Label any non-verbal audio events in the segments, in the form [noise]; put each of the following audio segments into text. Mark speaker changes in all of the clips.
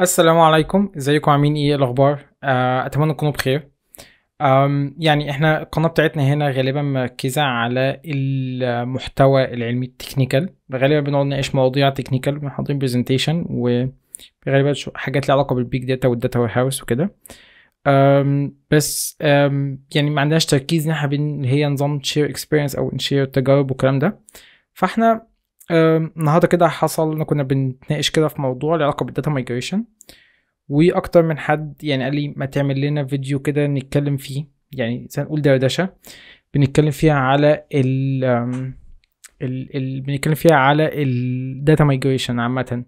Speaker 1: السلام عليكم. إزيكم عاملين إيه الأخبار؟ آه، أتمنى تكونوا بخير. آم، يعني إحنا القناة بتاعتنا هنا غالبا مركزة على المحتوى العلمي ال technical. غالبا بنقعد نناقش مواضيع technical بنحضر presentation وغالبا حاجات ليها علاقة بال big data وال data warehouse وكده. بس آم، يعني ما عندناش تركيز بين اللي هي نظام share experience أو ن share تجارب والكلام ده. فإحنا النهارده كده حصل كنا بنتناقش كده في موضوع له علاقة بال data migration وأكتر من حد يعني قال لي ما تعمل لنا فيديو كده نتكلم فيه يعني زي ما نقول دردشة بنتكلم فيها على ال ال, ال بنتكلم فيها على ال data migration عامة.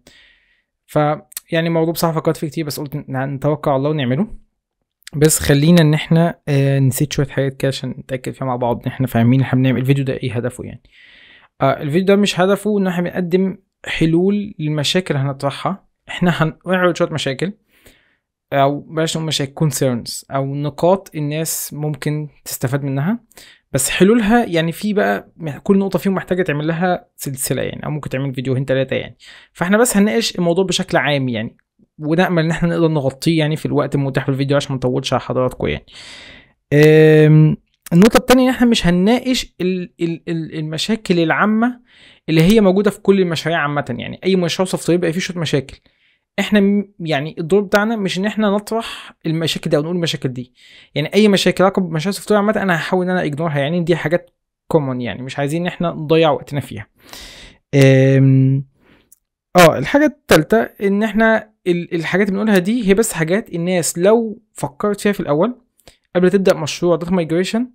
Speaker 1: ف يعني موضوع بصراحة فكرت فيه كتير بس قلت نتوكل على الله ونعمله. بس خلينا إن إحنا آه نسيت شوية حاجات كده عشان نتأكد فيها مع بعض إن إحنا فاهمين إحنا بنعمل الفيديو ده إيه هدفه يعني. الفيديو ده مش هدفه إن إحنا بنقدم حلول للمشاكل اللي هنطرحها. إحنا هنعرض شوية مشاكل أو بلاش نقول مشاكل كونسيرنز أو نقاط الناس ممكن تستفاد منها. بس حلولها يعني في بقى كل نقطة فيهم محتاجة تعمل لها سلسلة يعني أو ممكن تعمل فيديوهين ثلاثة يعني. فإحنا بس هنناقش الموضوع بشكل عام يعني ونامل إن إحنا نقدر نغطيه يعني في الوقت المتاح في الفيديو عشان ما نطولش على حضراتكم يعني. النقطة التانية إن إحنا مش هنناقش ال- ال- ال- المشاكل العامة اللي هي موجودة في كل المشاريع عامة. يعني أي مشروع software بيبقى فيه شوية مشاكل. إحنا يعني الدور بتاعنا مش إن إحنا نطرح المشاكل دي أو نقول المشاكل دي. يعني أي مشاكل علاقة بمشاريع software عامة أنا هحاول إن أنا أ ignore ها يعني دي حاجات common يعني مش عايزين إن إحنا نضيع وقتنا فيها. آه الحاجة التالتة إن إحنا ال- الحاجات اللي بنقولها دي هي بس حاجات الناس لو فكرت فيها في الأول قبل تبدأ مشروع data migration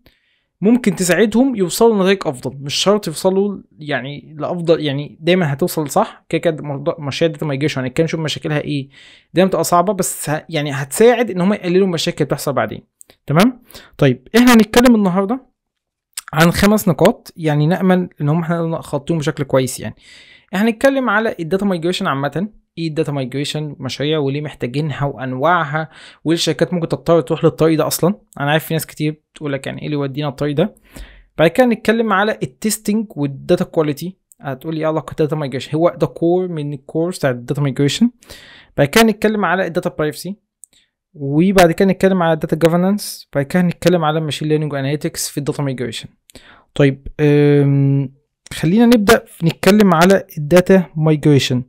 Speaker 1: ممكن تساعدهم يوصلوا لنتائج أفضل. مش شرط يوصلوا يعني لأفضل يعني دايما هتوصل صح. كده كده مشاريع data migration هنتكلم نشوف مشاكلها إيه. دايما بتبقى صعبة بس يعني هتساعد إن هم يقللوا المشاكل اللي بتحصل بعدين. تمام؟ طيب إحنا هنتكلم النهارده عن خمس نقاط يعني نأمل إن هم إحنا نخطيهم بشكل كويس يعني. إحنا هنتكلم على ال data migration عامة. إيه ال data migration مشاريع وليه محتاجينها وانواعها وليه الشركات ممكن تضطر تروح للطريق ده أصلا؟ أنا عارف في ناس كتير بتقول لك يعني إيه اللي يودينا الطريق ده؟ بعد كده نتكلم على ال testing وال data quality هتقول لي إيه علاقة ال data migration هو ده core من ال cores بتاع ال data migration بعد كده نتكلم على ال data privacy وبعد كده نتكلم على ال data governance بعد كده نتكلم على machine learning و analytics في ال data migration طيب خلينا نبدأ نتكلم على ال data migration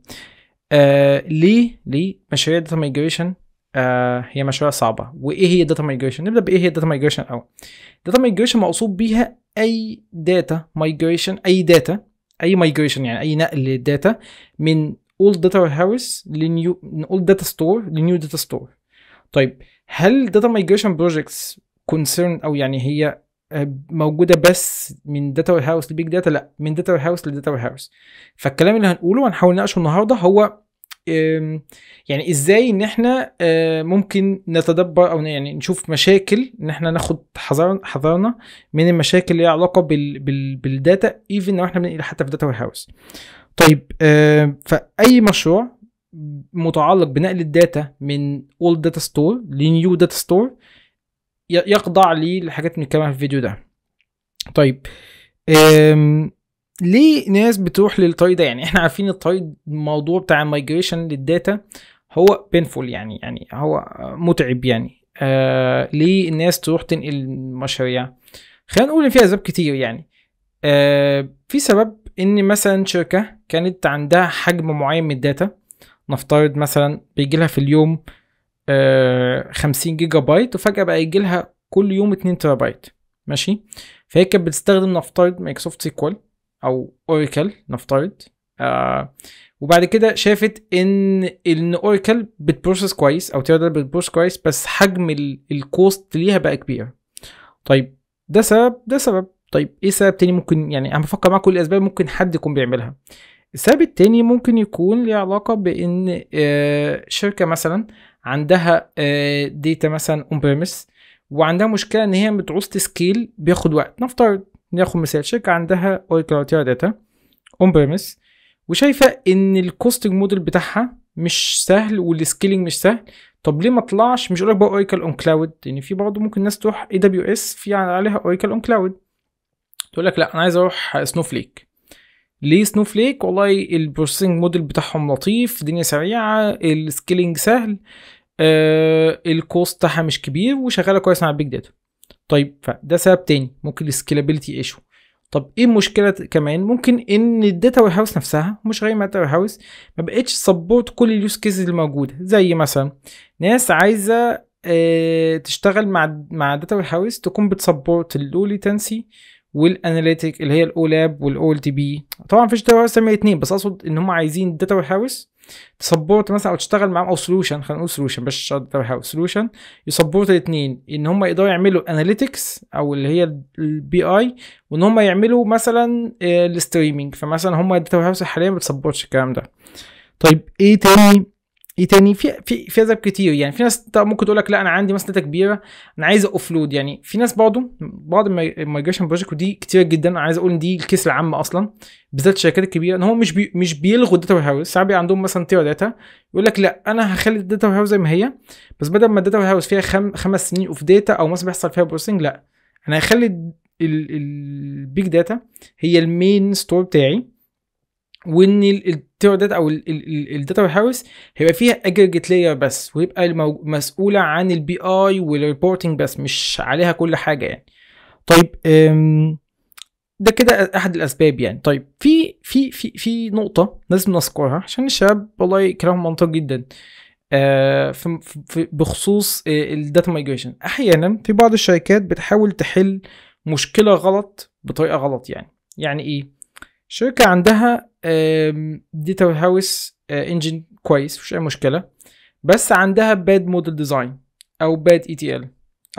Speaker 1: آه ليه؟ ليه؟ مشاريع ال data migration آه هي مشاريع صعبة. وإيه هي ال data migration نبدأ بإيه هي ال data migration الأول. ال data migration مقصود بيها أي data migration أي data أي migration يعني أي نقل لل data من old data house ل new من old data store ل new data store طيب هل data migration projects concern أو يعني هي آه، موجودة بس من data warehouse ل big data لأ من data warehouse ل data warehouse فالكلام اللي هنقوله وهنحاول نناقشه النهارده هو يعني إزاي إن إحنا آه، ممكن نتدبر أو يعني نشوف مشاكل إن إحنا ناخد حذر حذرنا من المشاكل اللي علاقة بال بال بال data even لو إحنا بننقل حتى في data warehouse طيب آه، فأي مشروع متعلق بنقل ال data من old data store ل new data store يخضع للحاجات اللي بنتكلم في الفيديو ده. طيب ليه ناس بتروح للطريق ده يعني إحنا عارفين الطريق الموضوع بتاع ال migration لل data هو painful يعني يعني هو متعب يعني. آه ليه الناس تروح تنقل مشاريع خلينا نقول إن في أسباب كتير يعني. آه في سبب إن مثلا شركة كانت عندها حجم معين من ال data نفترض مثلا بيجي لها في اليوم آه 50 جيجا بايت وفجأة بقى يجي لها كل يوم 2 تيرا بايت ماشي؟ فهي كانت بتستخدم نفترض مايكروسوفت SQL. أو اوراكل نفترض. آه وبعد كده شافت إن إن اوراكل بت process كويس أو تقدر بت process كويس بس حجم ال- ال cost ليها بقى كبير. طيب ده سبب ده سبب. طيب إيه سبب تاني ممكن يعني أنا بفكر معاك كل الأسباب ممكن حد يكون بيعملها. السبب التاني ممكن يكون ليه علاقة بإن آه شركة مثلا عندها آه data مثلا on-premise وعندها مشكلة إن هي بتعوز ت scale بياخد وقت. نفترض ناخد مثال. شركة عندها اوراكل data on-premise وشايفة إن ال costing model بتاعها مش سهل وال scaling مش سهل. طب ليه ما طلعش؟ مش لك بقى اوراكل on cloud لأن في برضه ممكن ناس تروح AWS في عليها اوراكل on cloud تقول لك لأ أنا عايز أروح سنوفليك ليه سنو فليك والله ال processing model بتاعهم لطيف الدنيا سريعة ال scaling سهل آه ال cost بتاعها مش كبير وشغالة كويس مع ال big data طيب فده سبب تاني ممكن ال scalability issue طب إيه المشكلة كمان؟ ممكن إن ال data warehouse نفسها مش غير ال data warehouse ما بقتش support كل ال use cases الموجودة. زي مثلا ناس عايزة آه تشتغل مع مع ال data warehouse تكون بت support ال low latency وال analytic اللي هي ال OLAP وال OLTP طبعا مفيش data ware اتنين بس أقصد إن هم عايزين ال data warehouse ت support مثلا أو تشتغل معاهم أو solution خلينا نقول solution مش data house solution ي support الاثنين إن هم يقدروا يعملوا analytics أو اللي هي ال BI وإن هم يعملوا مثلا ال streaming فمثلا هم ال data house حاليا ما بت supportش الكلام ده. طيب إيه تاني؟ إيه تاني؟ في في في اسباب كتير يعني. في ناس ممكن تقول لك لا أنا عندي مثلا data كبيرة أنا عايز offload يعني. في ناس برضه بعض ال migration project ودي كتير جدا. أنا عايز أقول إن دي ال case العامه أصلا بالذات الشركات الكبيرة. إن هو مش بي مش بيلغوا ال data warehouse ساعات بيبقى عندهم مثلا تيرا داتا يقول لك لا أنا هخلي ال data warehouse زي ما هي بس بدل ما ال data warehouse فيها خم خمس سنين of data أو مثلا بيحصل فيها processing لا. أنا هخلي ال big data هي ال main store بتاعي وإن التيرا داتا أو ال data warehouse هيبقى فيها aggregate layer بس ويبقى مسؤولة عن ال BI وال reporting بس مش عليها كل حاجة يعني. طيب ده كده أحد الأسباب يعني. طيب في في في في نقطة لازم نذكرها عشان الشباب والله كلامهم منطقي جدا. آه في في بخصوص ال data migration أحيانا في بعض الشركات بتحاول تحل مشكلة غلط بطريقة غلط يعني. يعني إيه؟ شركة عندها data house engine كويس مفيش أي مشكلة. بس عندها bad model design أو bad ETL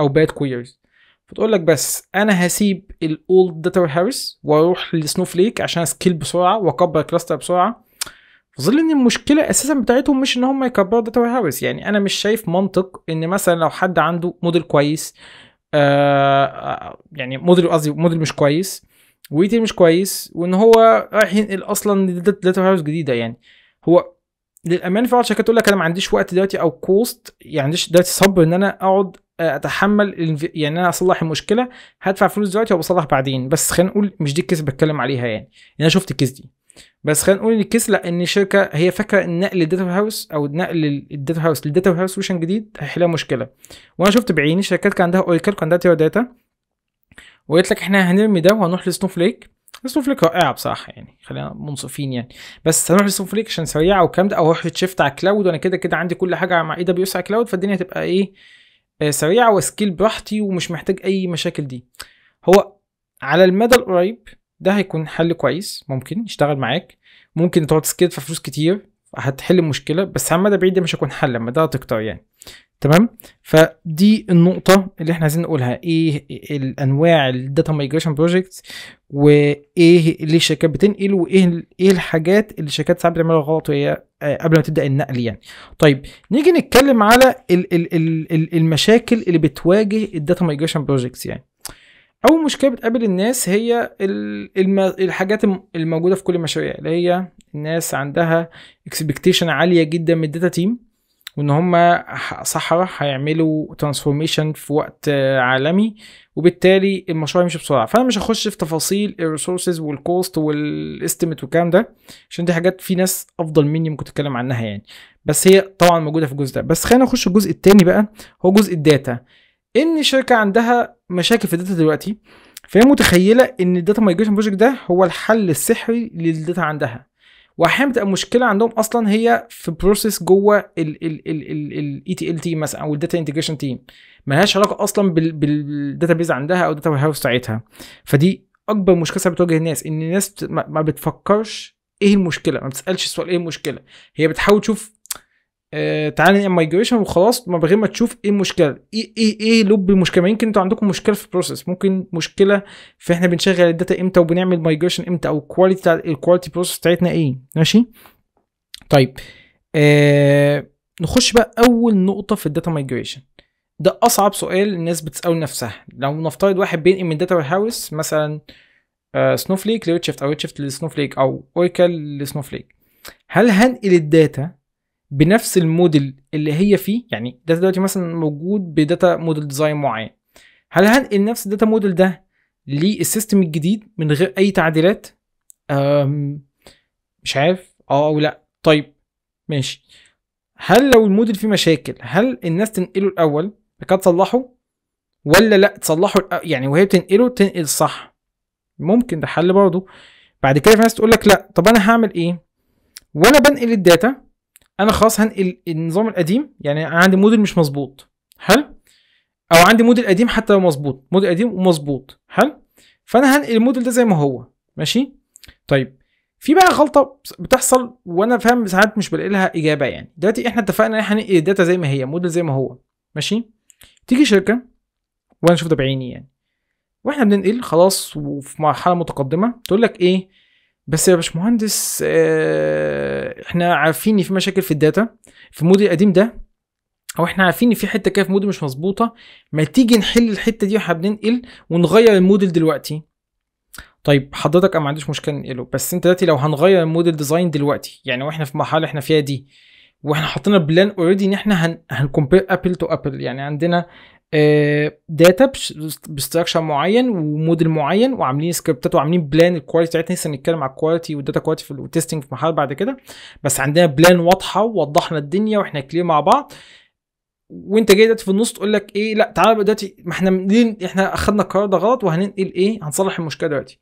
Speaker 1: أو bad queries فتقول لك بس أنا هسيب ال old data house وأروح لسنو فليك عشان أ scale بسرعة وأكبر cluster بسرعة. في ظل إن المشكلة أساسا بتاعتهم مش إن هم يكبروا data house يعني أنا مش شايف منطق إن مثلا لو حد عنده موديل كويس آه يعني موديل قصدي موديل مش كويس و ETL مش كويس وإن هو رايح ينقل أصلا data house جديدة يعني. هو للأمانة في بعض الشركات تقول لك أنا ما عنديش وقت دلوقتي أو cost يعني عنديش دلوقتي صبر إن أنا أقعد أتحمل يعني أنا أصلح المشكلة هدفع فلوس دلوقتي وبصلح بعدين. بس خلينا نقول مش دي ال case بتكلم عليها يعني. أنا شفت ال case دي. بس خلينا نقول إن ال case لا ان الشركة هي فاكرة إن نقل ال data house أو نقل ال data house لل data house solution جديد هيحلها مشكلة. وأنا شفت بعيني شركات كان عندها اوراكل كان عندها تيرا داتا وقلت لك إحنا هنرمي ده وهنروح لسنو فليك سنو فليك رائعة بصراحة يعني خلينا منصفين يعني. بس هنروح لسنو فليك عشان سريعة والكلام ده أو أروح shift على cloud وأنا كده كده عندي كل حاجة مع AWS على cloud فالدنيا هتبقى إيه آه سريعة و scale براحتي ومش محتاج أي مشاكل دي. هو على المدى القريب ده هيكون حل كويس ممكن يشتغل معاك. ممكن تقعد scale في فلوس كتير. هتحل المشكلة بس على المدى البعيد مش هيكون حل لما ده هتكتر يعني. تمام؟ فدي النقطة اللي إحنا عايزين نقولها. إيه الأنواع ال data migration projects وإيه اللي الشركات بتنقل وإيه إيه الحاجات اللي الشركات ساعات بتعملها غلط وهي قبل ما تبدأ النقل يعني. طيب نيجي نتكلم على ال ال ال المشاكل اللي بتواجه ال data migration projects يعني. أول مشكلة بتقابل الناس هي. الحاجات الموجودة في كل المشاريع اللي هي الناس عندها expectation عالية جدا من ال data team وإن هم سحرة هيعملوا transformation في وقت عالمي وبالتالي المشروع يمشي بسرعة. فأنا مش هخش في تفاصيل ال resources وال cost وال estimate والكلام ده عشان دي حاجات في ناس أفضل مني ممكن تتكلم عنها يعني. بس هي طبعا موجودة في الجزء ده. بس خلينا نخش الجزء التاني بقى هو جزء ال data. إن شركة عندها مشاكل في ال data دلوقتي فهي متخيلة إن ال data migration project ده هو الحل السحري لل data عندها. واحيانا بتبقى المشكلة عندهم أصلا هي في process جوه ال ETL team مثلا أو ال data integration team ملهاش علاقة أصلا بال database عندها أو ال data warehouse بتاعتها. فدي أكبر مشكلة بتواجه الناس إن الناس ما بتفكرش إيه المشكلة ما بتسألش السؤال إيه المشكلة. هي بتحاول تشوف آه تعالى نعمل migration وخلاص من غير ما تشوف إيه المشكلة. إيه إيه إيه لب المشكلة يمكن أنتوا عندكم مشكلة في ال process ممكن مشكلة في إحنا بنشغل ال data إمتى وبنعمل migration إمتى أو ال quality ال quality process بتاعتنا إيه. ماشي؟ طيب آه نخش بقى أول نقطة في ال data migration ده أصعب سؤال الناس بتسأله نفسها لو نفترض واحد بينقل من data warehouse مثلا Snowflake ل Redshift أو Redshift ل Snowflake أو Oracle ل Snowflake هل هنقل ال data بنفس الموديل اللي هي فيه يعني data دلوقتي مثلا موجود ب data model design معين. هل هنقل نفس ال data model ده لل system الجديد من غير أي تعديلات؟ مش عارف. آه أو لأ. طيب ماشي. هل لو الموديل فيه مشاكل هل الناس تنقله الأول كده تصلحه ولا لأ تصلحه يعني وهي بتنقله تنقل صح؟ ممكن ده حل برضه. بعد كده في ناس تقول لك لأ طب أنا هعمل إيه؟ وأنا بنقل ال data أنا خلاص هنقل النظام القديم يعني أنا عندي موديل مش مظبوط حلو؟ أو عندي موديل قديم حتى لو مظبوط موديل قديم ومظبوط حلو؟ فانا هنقل الموديل ده زي ما هو ماشي؟ طيب في بقى غلطة بتحصل وأنا فاهم ساعات مش بلاقي لها إجابة يعني. دلوقتي إحنا اتفقنا ان إحنا هننقل ال data زي ما هي موديل زي ما هو ماشي؟ تيجي شركة وأنا شفت ده بعيني يعني وإحنا بننقل خلاص وفي مرحلة متقدمة تقول لك إيه؟ بس يا باشمهندس آه، إحنا عارفين إن في مشاكل في ال data في الموديل القديم ده أو إحنا عارفين إن في حتة كده في موديل مش مظبوطة ما تيجي نحل الحتة دي وإحنا بننقل ونغير الموديل دلوقتي. طيب حضرتك ما عنديش مشكلة ننقله بس أنت دلوقتي لو هنغير ال model design دلوقتي يعني وإحنا في المرحلة إحنا فيها دي وإحنا حطينا plan already إن إحنا هن هن compare apple to apple يعني عندنا data ب structure معين وموديل معين وعاملين سكريبتات وعاملين plan ال quality بتاعتنا. لسه هنتكلم على ال quality وال data quality في ال testing في مرحلة بعد كده. بس عندنا plan واضحة ووضحنا الدنيا وإحنا clear مع بعض. وانت جاي دلوقتي في النص تقول لك إيه؟ لا تعالى دلوقتي ما إحنا ليه إحنا أخدنا القرار ده غلط وهننقل إيه؟ هنصلح المشكلة دلوقتي.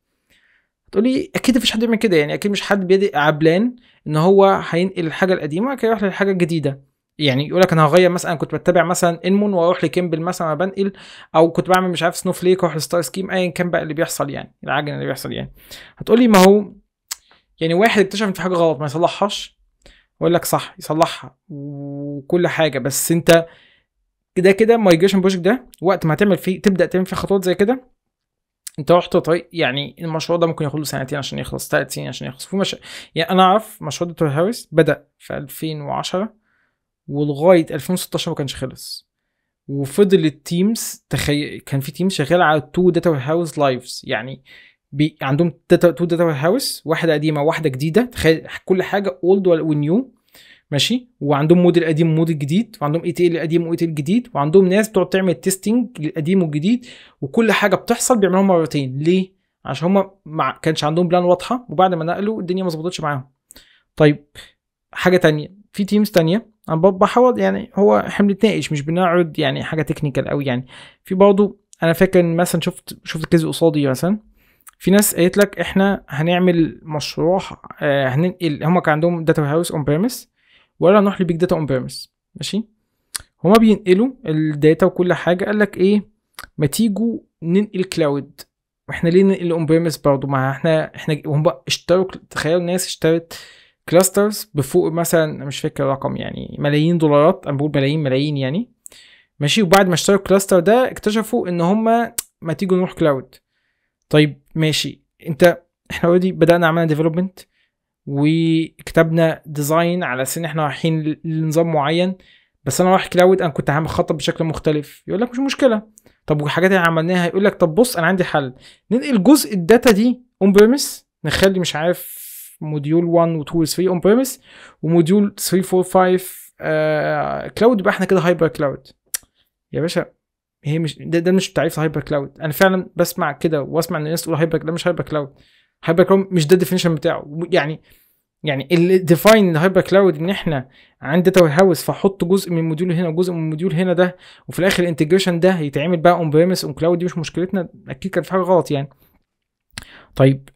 Speaker 1: تقول لي أكيد مفيش حد بيعمل كده. يعني أكيد مش حد بيدي plan إن هو هينقل الحاجة القديمة كده يروح للحاجة الجديدة. يعني يقول لك أنا هغير مثلا كنت بتابع مثلا Inmon وأروح ل Kimball مثلا بنقل أو كنت بعمل مش عارف snowflake وأروح ل star schema ايا كان بقى اللي بيحصل يعني العجن اللي بيحصل يعني. هتقول لي ما هو يعني واحد اكتشف ان في حاجة غلط ما يصلحهاش؟ أقول لك صح يصلحها وكل حاجة بس أنت كده كده migration project ده وقت ما هتعمل فيه تبدأ تعمل فيه خطوات زي كده أنت رحت طريق يعني المشروع ده ممكن ياخد له سنتين عشان يخلص ثلاث سنين عشان يخلص في مش... يعني أنا أعرف مشروع data warehouse بدأ في 2010 ولغاية 2016 ما كانش خلص. وفضل ال teams تخيل كان في team شغال على two data warehouse lives يعني بي... عندهم data two data warehouse واحدة قديمة واحدة جديدة. تخيل كل حاجة old و new ماشي؟ وعندهم موديل قديم وموديل جديد. وعندهم ETL قديم و ETL جديد. وعندهم ناس بتقعد تعمل testing للقديم والجديد. وكل حاجة بتحصل بيعملوها مرتين. ليه؟ عشان هم ما كانش عندهم plan واضحة. وبعد ما نقلوا الدنيا ما ظبطتش معاهم. طيب حاجة تانية. في teams تانية. أنا بحاول يعني هو إحنا بنتناقش مش بنعرض يعني حاجة technical قوي يعني. في برضه أنا فاكر مثلا شفت شفت case قصادي مثلا. في ناس قالت لك إحنا هنعمل مشروع آه هننقل هم كان عندهم data warehouse on-premise ولا نروح ل big data on-premise ماشي؟ هما بينقلوا ال data وكل حاجة قال لك إيه؟ ما تيجوا ننقل cloud وإحنا ليه ننقل on-premise برضه؟ ما إحنا إحنا هم اشتروا تخيلوا الناس اشترت clusters بفوق مثلا مش فاكر الرقم يعني ملايين دولارات أنا بقول ملايين ملايين يعني. ماشي وبعد ما اشتروا ال cluster ده اكتشفوا إن هم ما تيجوا نروح cloud طيب ماشي. أنت إحنا already بدأنا عملنا development وكتبنا design على أساس إن إحنا رايحين لنظام معين. بس أنا رايح cloud أنا كنت هعمل خطط بشكل مختلف. يقول لك مش مشكلة. طب والحاجات اللي عملناها؟ يقول لك طب بص أنا عندي حل. ننقل جزء ال data دي on-premise نخلي مش عارف module 1 و 2 و 3 on-premise و module 3 4 5 آه cloud يبقى إحنا كده hybrid cloud يا باشا هي مش ده, ده مش تعريف hybrid cloud أنا فعلا بسمع كده وأسمع إن الناس تقول hybrid ده مش hybrid cloud hybrid cloud مش ده ال definition بتاعه. يعني يعني اللي define ال hybrid cloud إن إحنا عندي data warehouse فأحط جزء من ال module هنا وجزء من ال module هنا ده وفي الآخر ال integration ده هيتعمل بقى on-premise on cloud دي مش مشكلتنا. أكيد كان في حاجة غلط يعني. طيب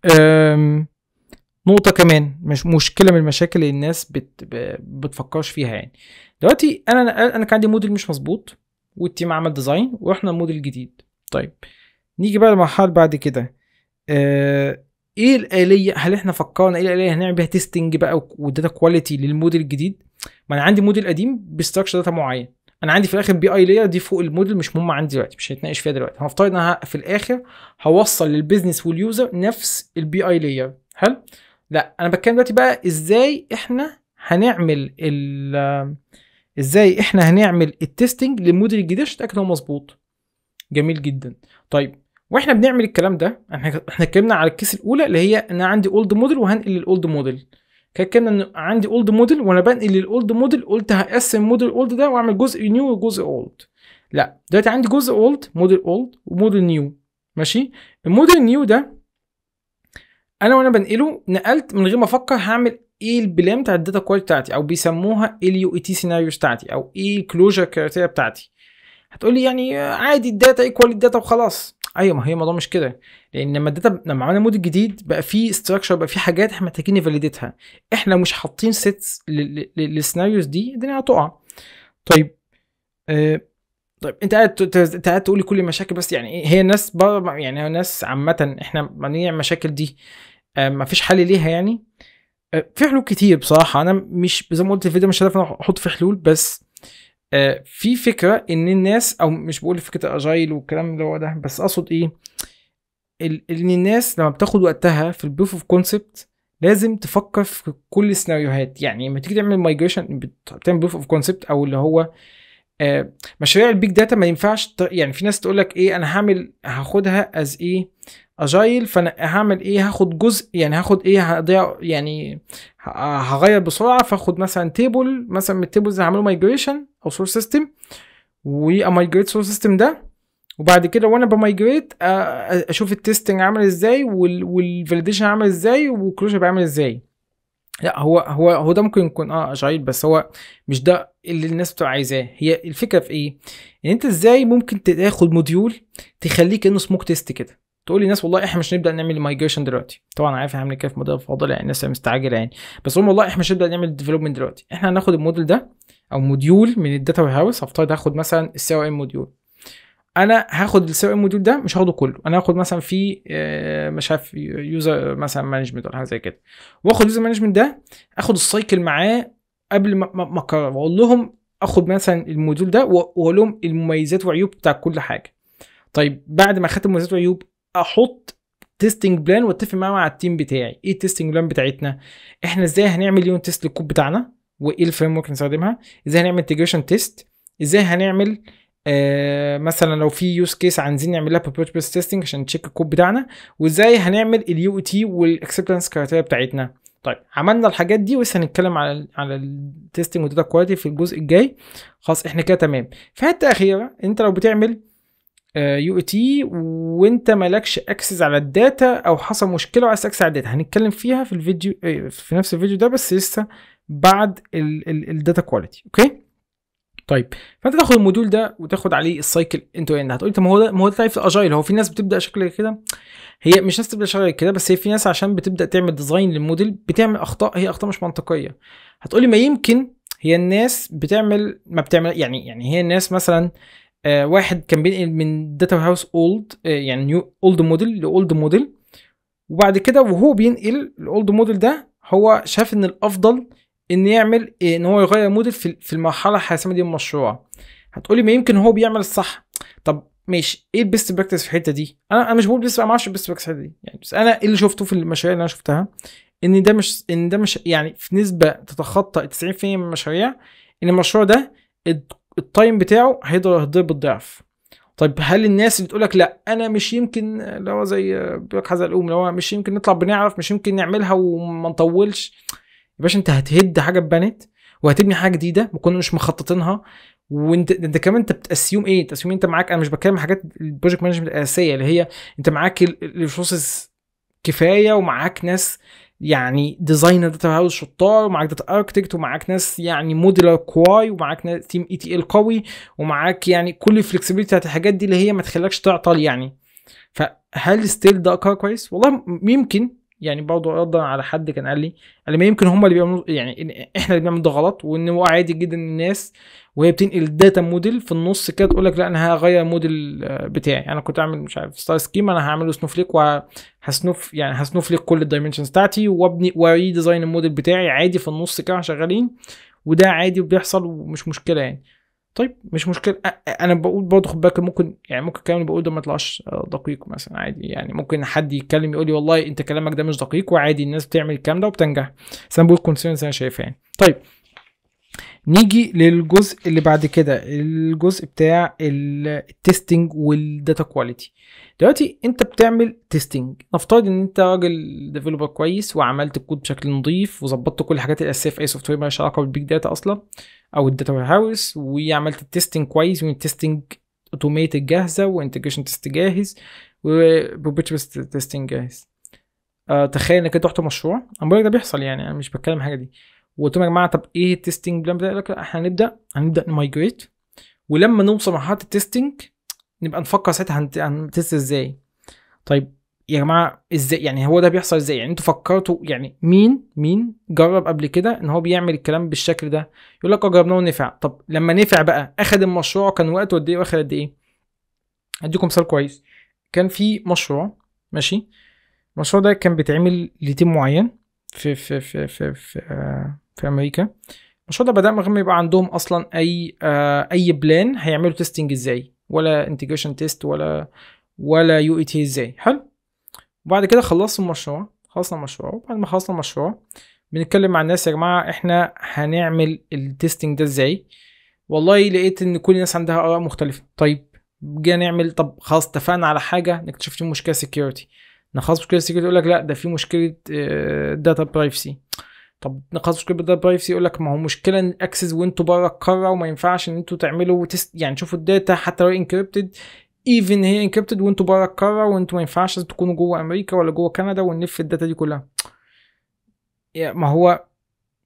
Speaker 1: نقطة كمان مش مشكلة من المشاكل اللي الناس بت بتفكرش فيها يعني. دلوقتي أنا أنا كان عندي موديل مش مظبوط وال team عمل design وإحنا موديل جديد. طيب نيجي بقى لمرحلة بعد كده. آه إيه الآلية؟ هل إحنا فكرنا إيه الآلية هنعمل بيها testing بقى و data quality لل model الجديد؟ ما أنا عندي موديل قديم ب structure data معين. أنا عندي في الآخر BI layer دي فوق الموديل مش مهمه عندي دلوقتي مش هنتناقش فيها دلوقتي. هنفترض إن أنا في الآخر هوصل لل business وال user نفس ال BI layer حلو؟ لا أنا بتكلم دلوقتي بقى إزاي إحنا هنعمل ال إزاي إحنا هنعمل ال testing لل model الجديد عشان نتاكد هو مظبوط. جميل جدا. طيب وإحنا بنعمل الكلام ده إحنا إحنا اتكلمنا على ال case الأولى اللي هي إن أنا عندي old model وهنقل لل old model كان إن عندي old model وأنا بنقل لل old model قلت هقسم model old ده وأعمل جزء new وجزء old لا دلوقتي عندي جزء old model old و model new ماشي؟ ال model new ده أنا وأنا بنقله نقلت من غير ما أفكر هعمل إيه ال plan بتاع ال data quality بتاعتي أو بيسموها ال UAT scenarios بتاعتي أو إيه ال closure criteria بتاعتي. هتقولي يعني عادي ال data equal ال data وخلاص. أيوه ما هي الموضوع مش كده. لأن لما ال data لما عملنا موديل جديد بقى في structure بقى في حاجات إحنا محتاجين ن validate ها إحنا لو مش حاطين sets لل scenarios دي الدنيا هتقع. طيب آه طيب انت قاعد انت قاعد تقولي كل المشاكل بس يعني إيه هي الناس بره يعني الناس عامة إحنا مانيع المشاكل دي آه ما فيش حل ليها يعني. آه في حلول كتير بصراحة أنا مش زي ما قلت في الفيديو مش هدف أحط في حلول بس آه في فكرة إن الناس أو مش بقول فكرة agile والكلام اللي هو ده بس أقصد إيه إن الناس لما بتاخد وقتها في ال proof of concept لازم تفكر في كل السيناريوهات. يعني لما تيجي تعمل migration بتعمل proof of concept أو اللي هو مشاريع ال big data ما ينفعش يعني في ناس تقول لك إيه أنا هعمل هاخدها as إيه agile فأنا هعمل إيه هاخد جزء يعني هاخد إيه هضيع يعني هغير بسرعة فأخد مثلا table مثلا من ال tables هعمله migration أو source system وا migrate source system ده. وبعد كده وأنا ب migrate أشوف ال testing عامل إزاي وال validation عامل إزاي وال closure بيعمل إزاي. لا هو هو هو ده ممكن يكون آه agile بس هو مش ده اللي الناس بتبقى عايزاه. هي الفكرة في إيه؟ إن أنت إزاي ممكن تاخد module تخليه كانه smoke test كده؟ تقول لي ناس والله إحنا مش هنبدأ نعمل migration دلوقتي. طبعا عارف هعمل كده في موديل فاضل يعني الناس مستعجلة يعني. بس هم والله إحنا مش هنبدأ نعمل development دلوقتي. إحنا هناخد الموديل ده أو module من ال data house هفترض هاخد مثلا ال CRM module أنا هاخد ال CRM module ده مش هاخده كله. أنا هاخد مثلا في مش عارف user مثلا management ولا حاجة زي كده. واخد user management ده اخد ال cycle معاه قبل ما اقرر واقول لهم اخد مثلا ال module ده واقول لهم المميزات وعيوب بتاع كل حاجة. طيب بعد ما اخدت المميزات وعيوب أحط testing plan واتفق معاه مع ال team بتاعي. إيه ال testing plan بتاعتنا؟ إحنا إزاي هنعمل unit test لل code بتاعنا؟ وايه ال framework نستخدمها؟ إزاي هنعمل integration test إزاي هنعمل آه مثلا لو في use case عايزين نعملها property based testing عشان ن check ال code بتاعنا وإزاي هنعمل ال UAT وال acceptance criteria بتاعتنا؟ طيب عملنا الحاجات دي ولسه هنتكلم على على ال testing و data quality في الجزء الجاي. خلاص إحنا كده تمام. في حتة أخيرة أنت لو بتعمل UAT وأنت مالكش access على ال data أو حصل مشكلة وعايز ت access على ال data هنتكلم فيها في الفيديو في نفس الفيديو ده بس لسه بعد ال data quality okay؟ طيب فأنت تاخد ال module ده وتاخد عليه ال cycle end to end هتقولي طب ما هو ده ما هو ده في ال agile هو في ناس بتبدأ شكل كده. هي مش ناس تبدا شكل كده بس هي في ناس عشان بتبدأ تعمل design لل model بتعمل أخطاء هي أخطاء مش منطقية. هتقولي ما يمكن هي الناس بتعمل ما بتعمل يعني يعني هي الناس مثلا آه واحد كان بينقل من data house old يعني new old model ل old model وبعد كده وهو بينقل ال old model ده هو شاف إن الأفضل إن يعمل إيه؟ إن هو يغير موديل في المرحلة الحاسمة دي من المشروع. هتقولي ما يمكن هو بيعمل الصح. طب ماشي. إيه ال best practice في الحتة دي؟ أنا أنا مش بقول بس ما أعرفش ال best practice في الحتة دي. يعني بس أنا اللي شفته في المشاريع اللي أنا شفتها؟ إن ده مش إن ده مش يعني في نسبة تتخطى 90% من المشاريع إن المشروع ده ال time بتاعه هيضرب بالضعف. طيب هل الناس اللي تقول لك لا أنا مش يمكن اللي هو زي بيقول لك الام اللي هو مش يمكن نطلع بنعرف مش يمكن نعملها وما نطولش؟ يا باشا انت هتهد حاجة اتبنت وهتبني حاجة جديدة ما مش مخططينها. وانت انت كمان انت بت assume إيه؟ ت assume انت معاك أنا مش بتكلم حاجات ال project management الأساسية اللي هي انت معاك ال resources كفاية ومعاك ناس يعني designer data house شطار ومعاك data architect ومعاك ناس يعني modeler قوي ومعاك ناس team ETL قوي ومعاك يعني كل ال flexibility بتاعت الحاجات دي اللي هي ما تخليكش تعطل يعني. فهل still ده قرار كويس؟ والله يمكن يعني برضه ردا على حد كان قال لي قال لي ما يمكن هم اللي بيعملوا يعني إحنا اللي بنعمل ده غلط وإن هو عادي جدا الناس وهي بتنقل ال data model في النص كده تقول لك لا أنا هغير الموديل بتاعي. أنا كنت اعمل مش عارف star schema أنا هعمله snowflake وه snow يعني ه snowflake كل ال dimensions بتاعتي وأبني و redesign ال model بتاعي عادي في النص كده شغالين وده عادي وبيحصل ومش مشكلة يعني. طيب مش مشكلة. أنا بقول برضه خد بالك ممكن يعني ممكن الكلام اللي بقول ده ما يطلعش دقيق مثلا عادي. يعني ممكن حد يتكلم يقول لي والله أنت كلامك ده مش دقيق وعادي الناس بتعمل الكلام ده وبتنجح. بس أنا بقول concerns أنا شايفها يعني. طيب نيجي للجزء اللي بعد كده الجزء بتاع ال testing وال data quality دلوقتي انت بتعمل testing نفترض ان انت راجل developer كويس وعملت الكود بشكل نظيف وظبطت كل الحاجات الاساسيه في أي software مالهاش علاقة بال big data أصلا أو ال data warehouse وعملت ال testing كويس وال testing automated جاهزة و integration test جاهز و property testing جاهز. آه تخيل إنك أنت رحت مشروع. أنا ده بيحصل يعني أنا مش بتكلم حاجة دي. وقلت لهم يا جماعة طب إيه ال testing plan بتاعي؟ لك إحنا هنبدأ هنبدأ ن migrate ولما نوصل مرحله ال testing نبقى نفكر ساعتها هنت- هن test إزاي. طيب يا جماعة إزاي؟ يعني هو ده بيحصل إزاي؟ يعني أنتوا فكرتوا يعني مين مين جرب قبل كده إن هو بيعمل الكلام بالشكل ده؟ يقول لك آه جربناه ونفع. طب لما نفع بقى أخد المشروع كان وقته قد إيه وأخد قد إيه؟ اديكم مثال كويس. كان في مشروع ماشي؟ المشروع ده كان بيتعمل ل team معين في في في في في, آه، في أمريكا. المشروع ده بدا من غير ما يبقى عندهم أصلا أي آه، أي plan هيعملوا testing إزاي؟ ولا integration test ولا ولا UAT إزاي؟ حلو. وبعد كده خلصنا المشروع خلصنا المشروع. وبعد ما خلصنا المشروع بنتكلم مع الناس يا جماعة إحنا هنعمل ال testing ده إزاي؟ والله لقيت إن كل الناس عندها آراء مختلفة. طيب جينا نعمل طب خلاص اتفقنا على حاجة نكتشف في مشكلة security نخلص مشكلة security يقول لك لأ ده في مشكلة data privacy طب نخلص مشكله data privacy يقول لك ما هو مشكلة access وانتوا بره القاره وما ينفعش إن أنتوا تعملوا test يعني تشوفوا ال data حتى لو encrypted even هي encrypted وانتوا بره القاره وانتوا ما ينفعش تكونوا جوه أمريكا ولا جوه كندا ونلف ال data دي كلها. ما هو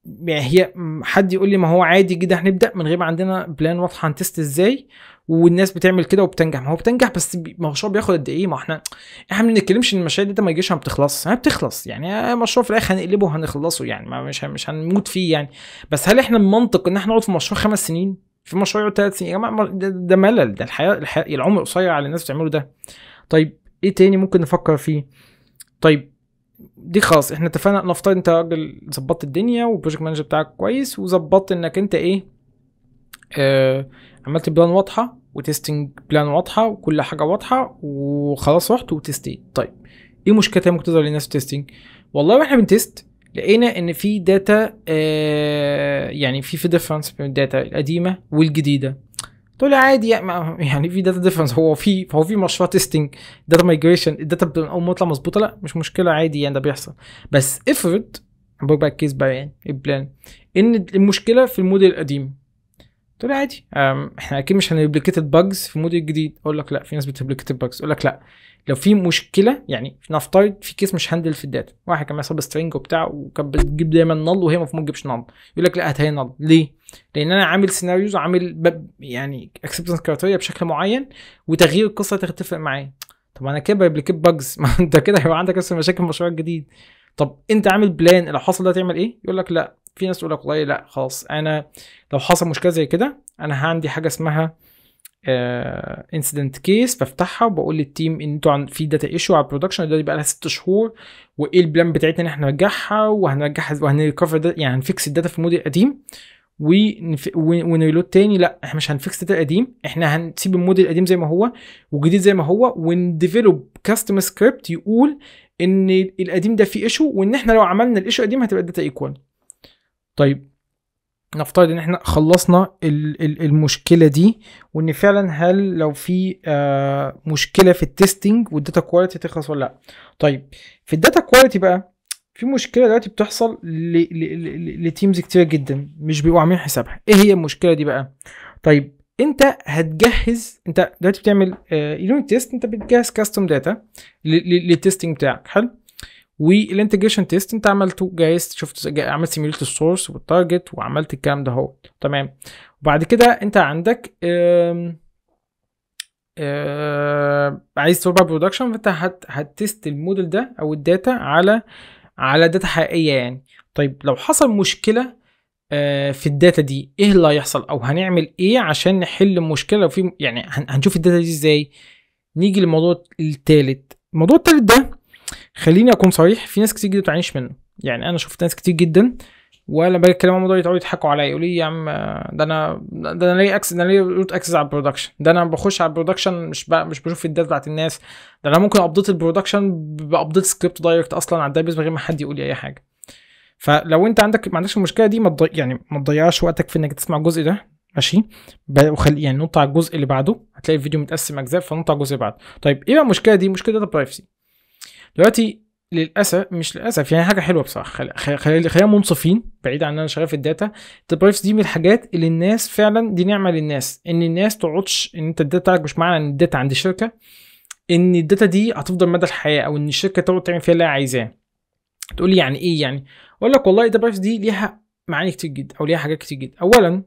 Speaker 1: يعني هي حد يقول لي ما هو عادي جدا هنبدأ من غير ما عندنا بلان واضحة هنتست إزاي؟ والناس بتعمل كده وبتنجح. ما هو بتنجح بس المشروع بياخد قد إيه؟ ما إحنا إحنا ما بنتكلمش إن المشاريع دي ما يجيش ما بتخلص ما بتخلص. يعني مشروع في الآخر هنقلبه وهنخلصه يعني. ما مش مش هنموت فيه يعني. بس هل إحنا المنطق إن إحنا نقعد في مشروع خمس سنين؟ في مشروع يقعد ثلاث سنين؟ يا جماعة ده, ده ملل. ده الحياة, الحياة العمر قصير على الناس بتعمله ده. طيب إيه تاني ممكن نفكر فيه؟ طيب دي خلاص. إحنا اتفقنا. نفترض أنت راجل ظبطت الدنيا وال project manager بتاعك كويس وظبطت إنك أنت إيه آه عملت plan واضحة. و testing plan واضحة وكل حاجة واضحة وخلاص رحت و test ت طيب إيه مشكله ممكن تظهر للناس في ال testing والله وإحنا بن test لقينا إن في data آه يعني في في difference بين ال data القديمة والجديدة. تقول عادي يعني في data difference هو في هو في مشروع testing data migration ال data أول ما تطلع مظبوطة؟ لا مش مشكلة عادي يعني ده بيحصل. بس افرض بقول بقى ال case بقى يعني ال plan إن المشكلة في الموديل القديم. تقول لي عادي. إحنا أكيد مش هن replicate ال bugs في الموديل الجديد. أقول لك لا في ناس بت replicate ال bugs أقول لك لا لو في مشكلة يعني نفترض في case مش handled في ال data. واحد كان بيحصل string وبتاع وكان بتجيب دايما null وهي المفروض ما تجيبش null يقول لك لا هات هي null ليه؟ لأن أنا عامل scenarios وعامل يعني acceptance criteria بشكل معين وتغيير القصة هتتفق معايا. طب أنا كده ب replicate bugs [laughs] ما أنت كده هيبقى عندك نفس في المشروع الجديد. طب أنت عامل plan لو حصل ده تعمل إيه؟ يقول لك لا. في ناس تقول لك والله لا خلاص أنا لو حصل مشكلة زي كده أنا عندي حاجة اسمها incident case بفتحها وبقول لل team إن أنتوا في data issue على ال production ده بقى لها ست شهور وإيه ال plan بتاعتنا إن إحنا نرجعها وهنرجعها وهنريكفر يعني هن fix ال data في الموديل القديم ونريلود تاني لا إحنا مش هنفكس الداتا القديم إحنا هنسيب الموديل القديم زي ما هو والجديد زي ما هو ون develop custom script يقول إن القديم ده فيه issue وإن إحنا لو عملنا ال issue القديم هتبقى ال data equal طيب نفترض إن إحنا خلصنا ال- ال- المشكلة دي وإن فعلا هل لو في آه، مشكلة في ال testing وال data quality تخلص ولا لأ؟ طيب في ال data quality بقى في مشكلة دلوقتي بتحصل ل teams كتير جدا مش بيبقوا عاملين حسابها. إيه هي المشكلة دي بقى؟ طيب أنت هتجهز أنت دلوقتي بتعمل unit test أنت بتجهز custom data لل testing بتاعك حلو؟ وال integration test انت عملته جايز شفت عملت simulate ال source وال target وعملت الكلام ده اهو تمام. وبعد كده انت عندك آم، آم، عايز تربع production فانت هت ه test ال model ده أو ال data على على data حقيقية يعني. طيب لو حصل مشكلة آه، في ال data دي إيه اللي هيحصل؟ أو هنعمل إيه عشان نحل المشكلة؟ لو في يعني هن- هنشوف ال data دي إزاي؟ نيجي للموضوع التالت. الموضوع التالت ده خليني أكون صريح في ناس كتير جدا بتعانيش منه. يعني أنا شفت ناس كتير جدا ولا باجي اتكلم عن الموضوع يقعدوا يضحكوا عليا يقولوا لي يا عم ده أنا ده أنا ليه access ده أنا ليه root access على ال production ده أنا بخش على ال production مش بقى مش بشوف ال data بتاعت الناس. ده أنا ممكن update ال production ب update script direct أصلا على ال database من غير ما حد يقول لي أي حاجة. فلو أنت عندك ما عندكش المشكلة دي ما. يعني ما تضيعش وقتك في إنك تسمع الجزء ده. ماشي؟ وخلي يعني نط على الجزء اللي بعده هتلاقي الفيديو متقسم أجزاء فنط على الجزء اللي بعده. طيب إيه بقى المشكلة دي؟ مشكلة data privacy دلوقتي للأسف مش للأسف يعني حاجة حلوة بصراحة. خلي- خلي- خلينا منصفين بعيد عن إن أنا شغال في ال data. ال privacy دي من الحاجات اللي الناس فعلا دي نعمة للناس. إن الناس تقعدش إن أنت ال data بتاعك مش معنى إن ال data عند شركه إن ال data دي هتفضل مدى الحياة أو إن الشركة تقعد تعمل فيها اللي هي عايزاه. تقول لي يعني إيه يعني؟ أقول لك والله ال privacy دي ليها معاني كتير جدا أو ليها حاجات كتير جدا. اولا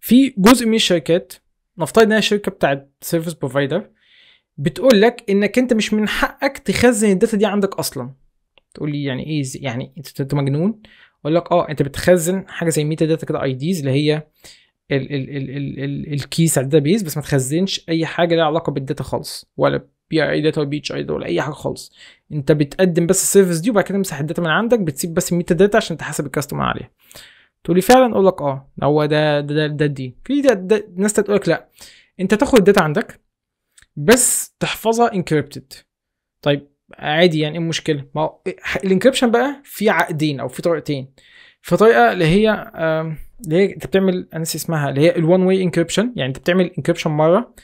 Speaker 1: في جزء من الشركات نفترض إنها شركة بتاعت service provider بتقول لك إنك أنت مش من حقك تخزن ال data دي عندك أصلا. تقول لي يعني إيه يعني أنت مجنون؟ أقول لك آه أنت بتخزن حاجة زي metadata كده IDs اللي هي ال ال ال ال ال ال keys على ال database بس ما تخزنش أي حاجة لها علاقة بال data خالص ولا PI data ولا PHI ولا أي حاجة خالص. أنت بتقدم بس ال service دي وبعد كده تمسح ال data من عندك بتسيب بس ال metadata عشان تحاسب ال customer عليها. تقول لي فعلا؟ أقول لك آه. هو ده ده ده, ده دي في ناس تقول لك لا. أنت تاخد ال data عندك بس تحفظها encrypted طيب عادي يعني إيه المشكلة؟ ما هو ال encryption بقى في عقدين أو في طريقتين. في طريقة اللي هي اللي هي أنت بتعمل أنا اسمها اللي هي ال one way encryption يعني أنت بتعمل encryption مرة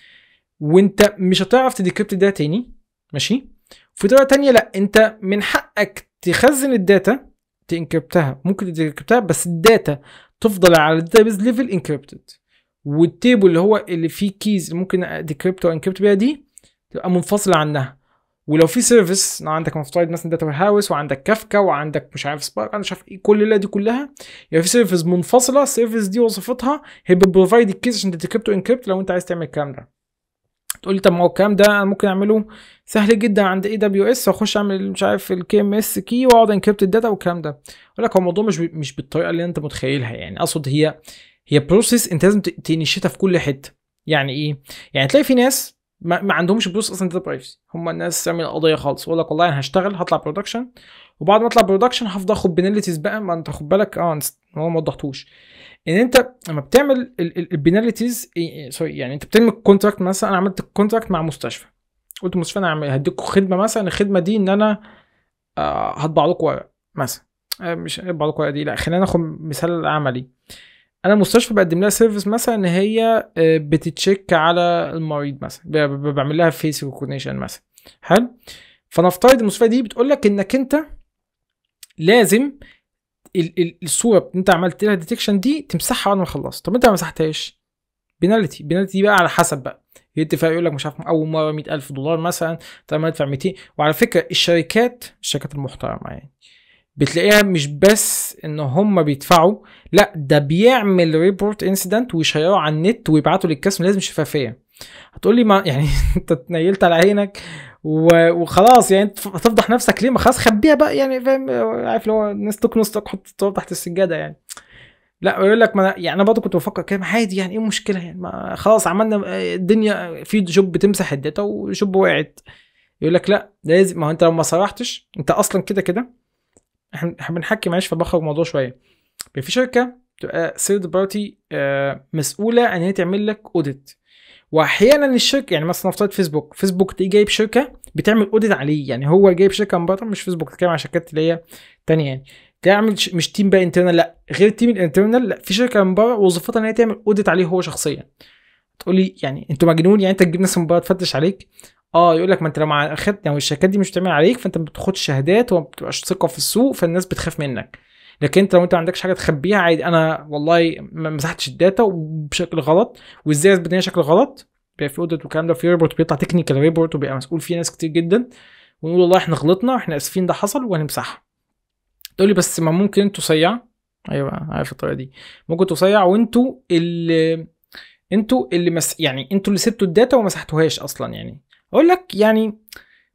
Speaker 1: وأنت مش هتعرف ت decrypt ده تاني ماشي؟ في طريقة تانية لأ أنت من حقك تخزن الداتا تنكربتها ممكن تنكربتها بس الداتا تفضل على ال database level encrypted وال table اللي هو اللي فيه keys اللي ممكن ا decrypt أو encrypt بيها دي تبقى منفصلة عنها. ولو في service عندك مفترض مثلا data house وعندك كافكا وعندك مش عارف Spark أنا مش عارف إيه كل الليلة دي كلها. يبقى في service منفصلة ال service دي وظيفتها هي بت provide ال keys عشان ت decrypt و encrypt لو أنت عايز تعمل الكلام ده. تقول لي طب ما هو الكلام ده أنا ممكن أعمله سهل جدا عند AWS وأخش أعمل مش عارف ال KMS key وأقعد ا encrypt ال data والكلام ده. أقول لك هو الموضوع مش مش بالطريقة اللي أنت متخيلها يعني. أقصد هي هي process انت لازم تنشيتها في كل حتة. يعني إيه؟ يعني تلاقي في ناس ما, ما عندهمش process أصلا data privacy هم الناس تعمل قضية خالص. يقول لك والله أنا هشتغل هطلع production وبعد ما أطلع production هفضل أخد penalties بقى. ما أنت خد بالك؟ آه هو ما وضحتوش. إن أنت لما بتعمل ال penalties sorry يعني أنت بتعمل contract مثلا. أنا عملت contract مع مستشفى. قلت المستشفى أنا هديكم خدمة مثلا. الخدمة دي إن أنا آه هطبع لكم ورق مثلا. آه مش هطبع لكم ورق دي لا خلينا ناخد مثال عملي. أنا مستشفى بقدم لها service مثلا إن هي آه، بت check على المريض مثلا بعمل لها face recognition مثلا. حلو؟ فنفترض المستشفى دي بتقول لك إنك أنت لازم ال- ال- الصورة اللي أنت عملت لها detection دي تمسحها بعد ما خلصت. طب أنت ما مسحتهاش؟ penalty penalty دي بقى على حسب بقى. في اتفاق يقول لك مش عارف أول مرة 100000 دولار مثلا طب ما ادفع 200 وعلى فكرة الشركات الشركات المحترمة يعني بتلاقيها مش بس إن هم بيدفعوا لا ده بيعمل report incident وي share ه على النت ويبعته لل custom لازم شفافية. هتقول لي ما يعني [laughs] أنت اتنيلت على عينك وخلاص يعني هتفضح نفسك ليه؟ ما خلاص خبيها بقى يعني فاهم؟ عارف اللي هو الناس تكنس تحط الصور تحت السجادة يعني. لا يقول لك ما أنا- يعني أنا برضه كنت بفكر كده عادي يعني إيه المشكلة؟ يعني ما خلاص عملنا آه، الدنيا في job بتمسح ال data و job وقعت. يقول لك لا لازم ما هو أنت لو ما صرحتش أنت أصلا كده كده إحنا بنحكي معلش فبخرج الموضوع شوية. في شركة تبقى third party مسؤولة إن هي تعمل لك audit وأحيانا الشركة يعني مثلا نفترض فيسبوك. فيسبوك تلاقيه جايب شركة بتعمل audit عليه. يعني هو جايب شركة من بره مش فيسبوك بتتكلم عن شركات اللي هي تانية يعني. تعمل مش team بقى internal لا. غير ال team ال internal لا. في شركة من بره وظيفتها إن هي تعمل audit عليه هو شخصيا. تقول لي يعني أنتوا مجنون؟ يعني أنت تجيب ناس من بره تفتش عليك؟ آه يقول لك ما انت لو مع اخدت يعني الشركات دي مش بتعمل عليك فانت ما بتاخدش شهادات وما بتبقاش ثقة في السوق فالناس بتخاف منك. لكن انت لو انت ما عندكش حاجة تخبيها عادي. أنا والله ما مسحتش ال data وبشكل غلط. وازاي اثبت شكل غلط؟ بيبقى في audit والكلام ده في report بيطلع technical report وبيبقى مسؤول فيه ناس كتير جدا. ونقول والله إحنا غلطنا وإحنا آسفين ده حصل وهنمسحها. تقول لي بس ما ممكن أنتوا صيع. أيوه عارف الطريقة دي. ممكن تصيع وانتوا اللي أنتوا اللي مس... يعني أنتوا اللي سبتوا ال data وما مسحتوهاش أصلا يعني. أقول لك يعني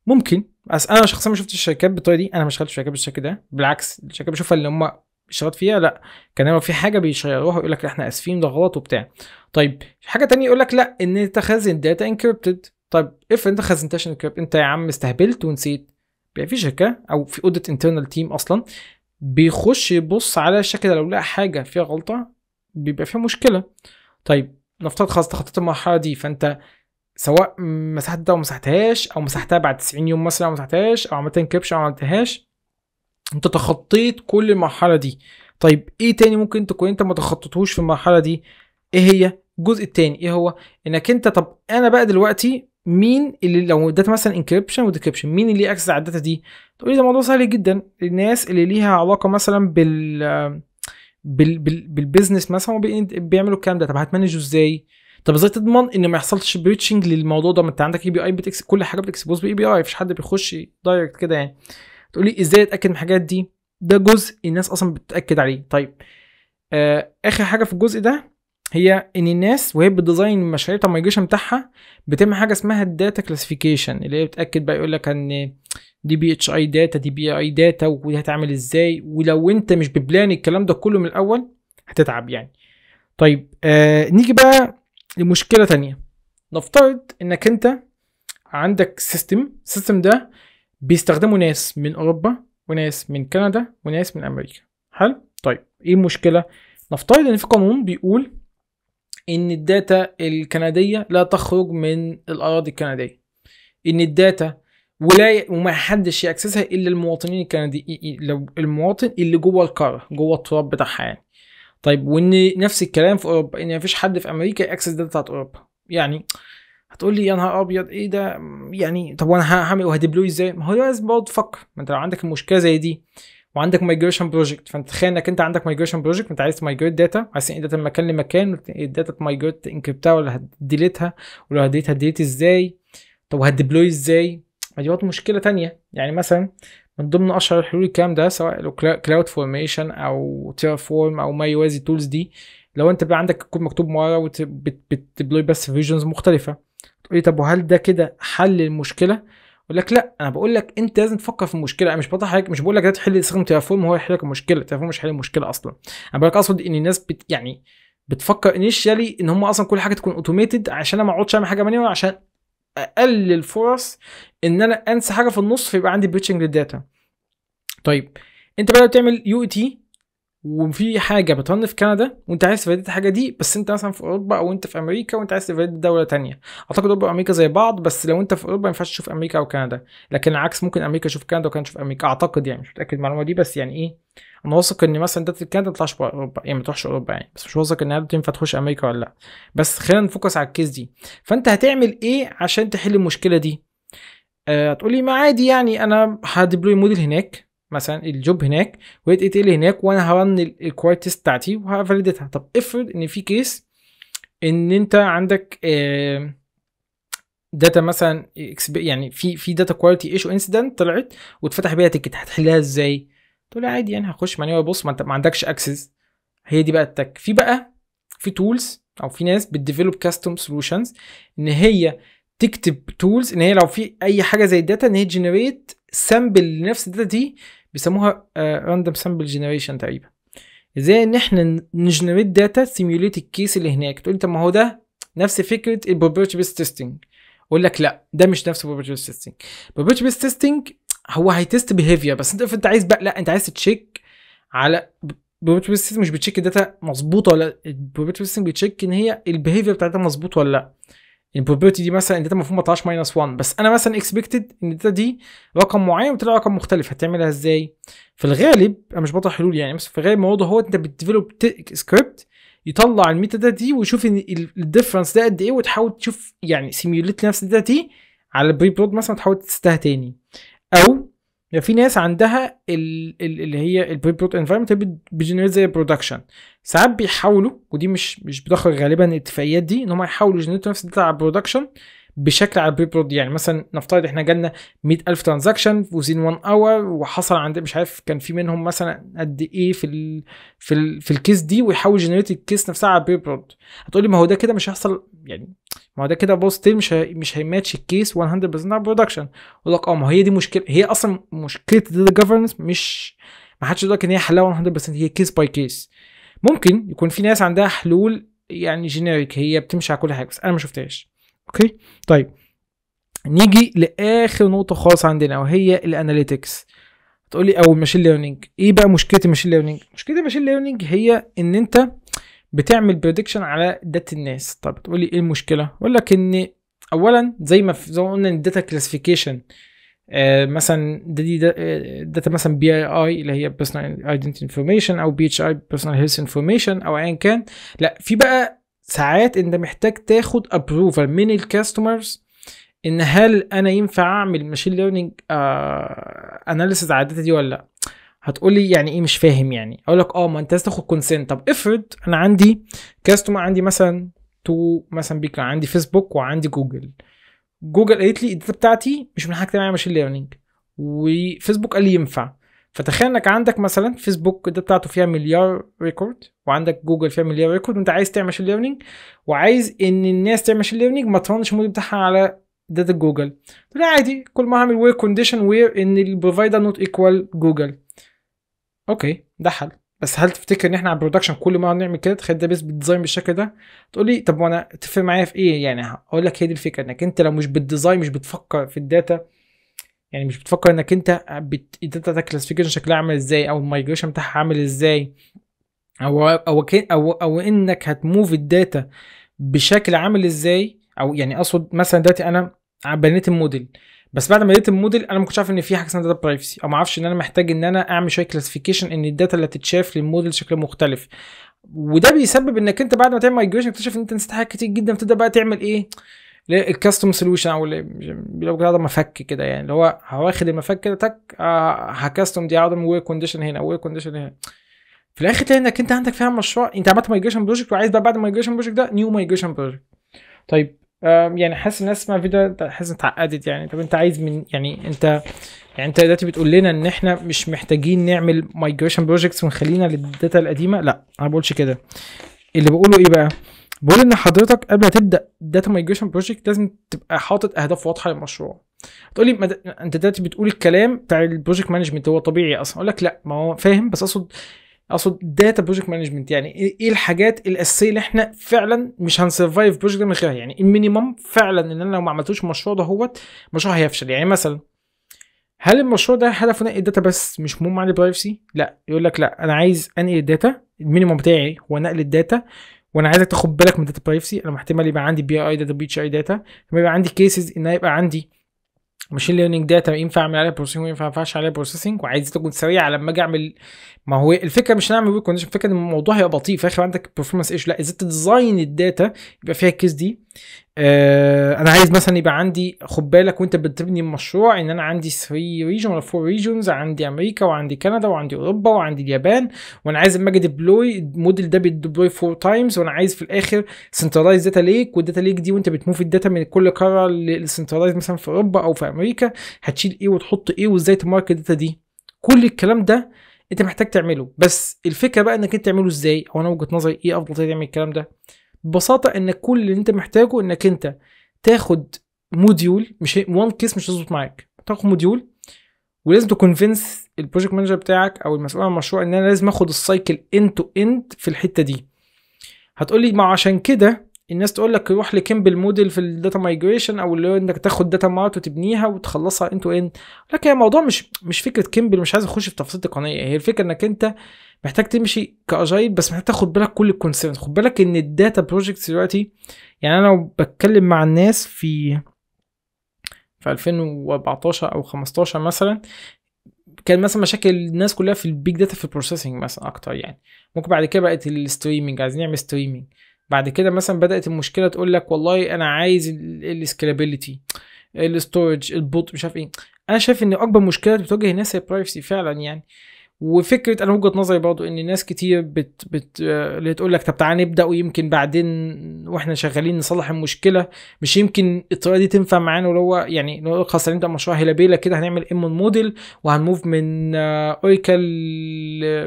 Speaker 1: ممكن. بس أنا شخصيا ما شفتش الشركات بالطريقة دي. أنا ما اشتغلتش شركات بالشكل ده. بالعكس الشركات بشوفها اللي هم اشتغلت فيها لا. كان لما في حاجة بي share وها يقول لك إحنا آسفين ده غلط وبتاع. طيب حاجة تانية يقول لك لا إن أنت خازن data encrypted طيب if أنت خزنتهاش encrypt أنت يا عم استهبلت ونسيت. بيبقى في شركة أو في audit internal team أصلا بيخش يبص على الشركة لو لقى حاجة فيها غلطة بيبقى فيها مشكلة. طيب نفترض خلاص تخطيت المرحلة دي فأنت سواء مسحت ده أو مسحتهاش أو مسحتها بعد 90 يوم مثلا أو مسحتهاش أو عملت encryption أو عملتهاش أنت تخطيت كل المرحلة دي. طيب إيه تاني ممكن تكون أنت ما تخطيتهوش في المرحلة دي؟ إيه هي؟ الجزء التاني إيه هو؟ إنك أنت طب أنا بقى دلوقتي مين اللي لو ال data مثلا encryption و decryption مين اللي ليه access على ال data دي؟ تقول لي ده؟ موضوع سهل جدا. الناس اللي ليها علاقة مثلا بال بال بال بال business مثلا بيعملوا الكلام ده. طب هت manage ه إزاي؟ طب إزاي تضمن ان ما يحصلش breaching للموضوع ده؟ ما انت عندك API بت access كل حاجة بت expose ب API مفيش حد بيخش direct كده يعني. تقولي إزاي اتاكد من الحاجات دي؟ ده جزء الناس أصلا بتاكد عليه. طيب آه آخر حاجة في الجزء ده هي إن الناس وهي بت design المشاريع بتاع ال migration بتاعها بتعمل حاجة اسمها ال data classification اللي هي بتأكد بقى يقول لك إن دي PHI data دي PI data ودي هتعمل إزاي؟ ولو أنت مش ب plan الكلام ده كله من الأول هتتعب يعني. طيب آه نيجي بقى لمشكلة تانية. نفترض إنك أنت عندك system ال system ده بيستخدمه ناس من أوروبا وناس من كندا وناس من أمريكا. حلو؟ طيب إيه المشكلة؟ نفترض إن في قانون بيقول إن ال data الكندية لا تخرج من الأراضي الكندية. إن ال data ولا وما حدش ي access ها إلا المواطنين الكنديين لو المواطن اللي جوه القارة جوه التراب بتاعها يعني. طيب وإن نفس الكلام في أوروبا إن مفيش حد في أمريكا ي access data بتاعت أوروبا. يعني هتقول لي يا نهار أبيض إيه ده؟ يعني طب وأنا هعمل وه deploy إزاي؟ ما هو لازم برضه تفكر. ما أنت لو عندك المشكلة زي دي وعندك migration project فأنت تخيل إنك أنت عندك migration project أنت عايز ت migrate data عايز تنقل data من مكان لمكان ال data ت migrate encrypt ها ولا هت delete ها ولو هديتها هت delete إزاي؟ طب وهت deploy إزاي؟ ما دي برضه مشكلة تانية. يعني مثلا من ضمن أشهر الحلول الكلام ده سواء CloudFormation أو Terraform أو ما يوازي ال tools دي لو أنت بقى عندك كود مكتوب مره وبت deploy بس regions مختلفة تقولي طب وهل ده كده حل المشكلة؟ أقول لك لأ أنا بقول لك أنت لازم تفكر في المشكلة أنا مش حاجة مش بقول لك ده تحل تستخدم Terraform هو يحل لك المشكلة ال Terraform مش حل المشكلة أصلا. أنا بقول لك أقصد إن الناس بت يعني بتفكر initially إن هم أصلا كل حاجة تكون automated عشان أنا ما أقعدش أعمل حاجة manual عشان اقلل فرص إن أنا أنسى حاجة في النص فيبقى عندي breaching لل data طيب أنت بقى بتعمل UT وفي حاجة بت run في كندا وانت عايز تفيد الحاجة دي بس انت مثلا في أوروبا أو انت في أمريكا وانت عايز تفيد دولة تانية. أعتقد أوروبا وأمريكا زي بعض بس لو انت في أوروبا ما ينفعش تشوف أمريكا أو كندا. لكن العكس ممكن أمريكا تشوف كندا وكندا تشوف أمريكا. أعتقد يعني مش متأكد المعلومة دي بس يعني إيه أنا واثق إن مثلا data كندا ما تطلعش أوروبا. يعني ما تروحش أوروبا يعني بس مش واثق انها تنفع تخش أمريكا ولا لأ. بس خلينا ن focus على ال case دي. فأنت هتعمل إيه عشان تحل المشكلة دي؟ هتقولي ما عادي يعني أنا ه deploy model هناك. مثلا ال job هناك وهي اتقل هناك وأنا ه run ال quality test بتاعتي وه validate ها طب افرض إن في case إن أنت عندك data مثلا يعني في في data quality issue incident طلعت واتفتح بيها ticket هتحلها إزاي؟ تقول عادي يعني هخش manual بص ما أنت ما عندكش access هي دي بقى ال tech. في بقى في tools أو في ناس بت develop custom solutions إن هي تكتب tools إن هي لو في أي حاجة زي ال data إن هي generate sample لنفس ال data دي بيسموها random sample generation تقريبا. إزاي ان إحنا ن generate data simulate ال case اللي هناك؟ تقول طب ما هو ده نفس فكرة ال property based testing أقول لك لا ده مش نفس ال property based testing ال property based testing هو هي test behavior بس أنت أنت عايز بقى لا أنت عايز ت check على ال property based مش بت check ال data مظبوطة ولا ال property based بت check إن هي ال behavior بتاعتها مظبوط ولا لا. ال probability دي مثلا ال data المفروض ما تطلعش minus 1 بس أنا مثلا expected إن ال data دي رقم معين وطلع رقم مختلف. هتعملها إزاي؟ في الغالب أنا مش بطرح حلول يعني بس في الغالب الموضوع هو إنت بت develop script يطلع ال metadata دي ويشوف إن ال difference ده قد إيه وتحاول تشوف يعني simulate نفس ال data دي على ال pre-prod مثلا تحاول test ها تاني. أو يعني في ناس عندها ال ال اللي هي ال pre-prod environment بي generate زي production ساعات بيحاولوا ودي مش مش بتدخل غالبا الاتفاقيات دي إن هم يحاولوا ي generate وا نفس ال data على ال production بشكل على ال pre-prod يعني مثلا نفترض إحنا جالنا 100000 transaction within 1 hour وحصل عند مش عارف كان في منهم مثلا قد إيه في ال في ال في ال case دي ويحاول ي generate ال case نفسها على ال pre-prod هتقولي ما هو ده كده مش هيحصل يعني ما ده كده بوست مش هي مش هيماتش الكيس 100% على ال production أقول لك آه ما هي دي مشكله هي أصلا مشكلة ال data difference مش ما حدش يقول لك ان هي حلها 100% هي case by case ممكن يكون في ناس عندها حلول يعني generic هي بتمشي على كل حاجة بس أنا ما شفتهاش. okay؟ طيب. نيجي لآخر نقطة خالص عندنا وهي ال analytics تقولي أو ال machine learning إيه بقى مشكلة ال machine learning مشكلة ال machine learning هي إن أنت بتعمل prediction على data الناس. طب تقولي إيه المشكلة؟ أقول لك ان اولا زي ما زي ما قلنا ال data classification آه مثلا دي data مثلا PII اللي هي personal identity information أو PHI personal health information أو ايا كان. لا في بقى ساعات أنت محتاج تاخد approval من ال customers إن هل أنا ينفع أعمل machine learning analysis على ال data دي ولا لأ. هتقول لي يعني إيه مش فاهم يعني. أقول لك آه ما أنت لازم تاخد consent طب افرض أنا عندي customer عندي مثلا two مثلا big عندي فيسبوك وعندي Google Google قالت لي ال data بتاعتي مش من حاجة تعمل machine learning و Facebook قال لي ينفع. فتخيل إنك عندك مثلا Facebook data بتاعته فيها مليار record وعندك جوجل فيها مليار record وأنت عايز تعمل machine learning وعايز إن الناس تعمل machine learning ما ت run ش ال model بتاعها على data Google لا عادي كل ما هعمل where condition where إن ال provider not equal Google okay ده حل. بس هل تفتكر إن إحنا على ال production كل ما نعمل كده تخيل ده بس بال design بالشكل ده؟ تقول لي طب وأنا تفرق معايا في إيه؟ يعني هقول لك هي دي الفكرة إنك أنت لو مش بال design مش بتفكر في ال data يعني مش بتفكر إنك أنت بت... ال data classification شكلها عامل إزاي أو ال migration بتاعها عامل إزاي أو أو أو أو إنك هت move ال data بشكل عامل إزاي أو يعني أقصد مثلا دلوقتي أنا بنيت الموديل. بس بعد ما بنيت الموديل أنا ما كنتش عارف ان في حاجة اسمها data privacy أو ما أعرفش ان أنا محتاج ان أنا اعمل شوية classification ان ال data اللي تتشاف للموديل شكلها مختلف. وده بيسبب انك انت بعد ما تعمل migration تكتشف ان انت نسيت حاجات كتير جدا فتبدا بقى تعمل إيه؟ ال custom solution أو لو كده مفك كده يعني اللي هو واخد المفك كده تك آه ه custom دي عدم where condition هنا where condition هنا. في الآخر تلاقي انك انت عندك فعلا مشروع انت عملت migration project وعايز بقى بعد ال migration project ده new migration project طيب يعني حاسس الناس تسمع الفيديو حاسس اتعقدت يعني. طب أنت عايز من يعني أنت يعني أنت دلوقتي بتقول لنا إن إحنا مش محتاجين نعمل migration projects ونخلينا لل data القديمة؟ لا أنا ما بقولش كده. اللي بقوله إيه بقى؟ بقول إن حضرتك قبل ما تبدأ data migration project لازم تبقى حاطط أهداف واضحة للمشروع. تقول لي. أنت دلوقتي بتقول الكلام بتاع ال project management هو طبيعي أصلا. أقول لك لا ما هو فاهم بس أقصد أقصد data project management يعني إيه الحاجات الأساسية اللي إحنا فعلا مش هن survive project من غيرها يعني ال minimum فعلا إن أنا لو ما عملتوش المشروع ده هوت المشروع هيفشل؟ يعني مثلا هل المشروع ده هدفه نقل ال data بس مش مهم عندي privacy لا. يقول لك لا أنا عايز أنقل ال data ال minimum بتاعي هو نقل ال data وأنا عايزك تاخد بالك من data privacy أنا محتمل يبقى عندي PII data PHI data يبقى عندي cases إن يبقى عندي machine learning data ينفع اعمل عليها processing وينفع ما ينفعش عليها processing وعايز تكون سريعه لما أجي أعمل. ما هو الفكرة مش نعمل weak condition الفكرة إن الموضوع هيبقى بطيء في الآخر عندك performance issue لا إذا ت design ال data يبقى فيها ال case دي. أنا عايز مثلا يبقى عندي خد بالك وأنت بتبني المشروع إن أنا عندي 3 region ولا 4 regions عندي أمريكا وعندي كندا وعندي أوروبا وعندي اليابان وأنا عايز لما أجي deploy ال model ده بي deploy 4 times وأنا عايز في الآخر centralized data lake وال data lake دي وأنت بت move ال data من كل قارة لل centralized مثلا في أوروبا أو في أمريكا هتشيل إيه وتحط إيه وإزاي ت market ال data دي. كل الكلام ده أنت محتاج تعمله. بس الفكرة بقى إنك أنت تعمله إزاي؟ أو أنا وجهة نظري إيه أفضل طريقة تعمل الكلام ده؟ ببساطة انك كل اللي أنت محتاجه إنك أنت تاخد module مش one case مش هيظبط معاك. تاخد module ولازم ت convince ال project manager بتاعك أو المسؤول عن المشروع إن أنا لازم آخد ال cycle end to end في الحتة دي. هتقول لي ما عشان كده الناس تقول لك روح لكيمبل موديل في ال data migration أو اللي هو إنك تاخد data mart وتبنيها وتخلصها end to end لكن الموضوع مش مش فكرة كيمبل مش عايز أخش في تفاصيل تقنية. هي الفكرة إنك أنت محتاج تمشي ك agile بس محتاج تاخد بالك كل ال concern خد بالك إن ال data projects دلوقتي يعني أنا لو بتكلم مع الناس في في 2014 أو 15 مثلا كان مثلا مشاكل الناس كلها في ال big data في ال processing مثلا أكتر يعني. ممكن بعد كده بقت ال streaming عايزين نعمل streaming بعد كده مثلا بدأت المشكلة تقول لك والله أنا عايز السكيلابيلتي الستورج البوت مش عارف إيه. أنا شايف إن أكبر مشكلة بتواجه الناس هي البرايفسي فعلا يعني. وفكرة أنا وجهة نظري برضو إن ناس كتير بت بت اللي تقول لك طب تعالى نبدأ ويمكن بعدين وإحنا شغالين نصلح المشكلة. مش يمكن الطريقة دي تنفع معانا ولو هو يعني لو خلاص هنبدا مشروع هيلابيلا كده هنعمل ام موديل وهنموف من اوراكل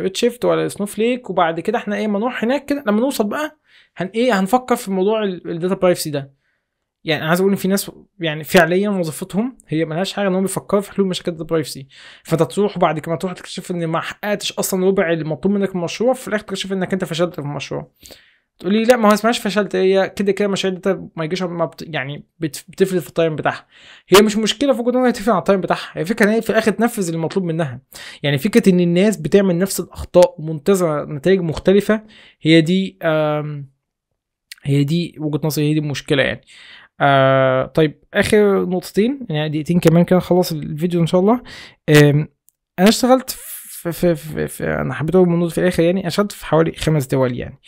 Speaker 1: ريدشيفت ولا سنوفليك وبعد كده إحنا إيه ما نروح هناك كده. لما نوصل بقى هن إيه هنفكر في موضوع ال data privacy ده. يعني عايز أقول إن في ناس يعني فعليا وظيفتهم هي ملهاش حاجة إن هم بيفكروا في حلول مشاكل ال data privacy فأنت تروح بعد كده تروح تكتشف إن ما حققتش أصلا ربع المطلوب منك في المشروع في الآخر تكتشف إنك أنت فشلت في المشروع. تقول لي لا ما هو اسمهاش فشلت هي كده كده مشاريع ال data migration ما بت يعني بتفلت في التايم بتاعها. هي مش مشكلة في وجود إنها تفرق على التايم بتاعها هي فكره إن هي في الآخر تنفذ المطلوب منها. يعني فكرة إن الناس بتعمل نفس الأخطاء ومنتظره نتائج مختلفة هي دي هي دي وجهة نظري هي دي المشكلة يعني. آه طيب آخر نقطتين يعني دقيقتين كمان كده نخلص الفيديو إن شاء الله. أنا اشتغلت في, في, في, في أنا حبيت أقول النقطة في الآخر يعني أشتغلت في حوالي خمس دول يعني.